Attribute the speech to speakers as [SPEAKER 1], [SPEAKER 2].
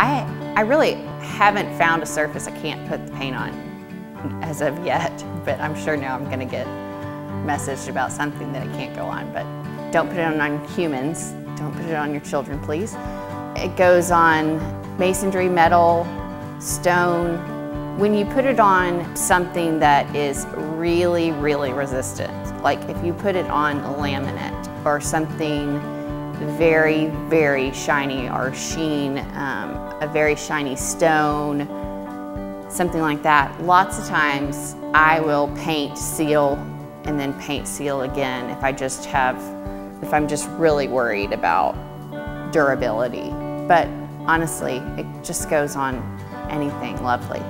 [SPEAKER 1] I, I really haven't found a surface I can't put the paint on as of yet, but I'm sure now I'm gonna get messaged about something that it can't go on, but don't put it on, on humans. Don't put it on your children, please. It goes on masonry, metal, stone. When you put it on something that is really, really resistant, like if you put it on laminate or something very, very shiny or sheen, um, a very shiny stone, something like that. Lots of times I will paint, seal, and then paint, seal again if I just have, if I'm just really worried about durability. But honestly, it just goes on anything lovely.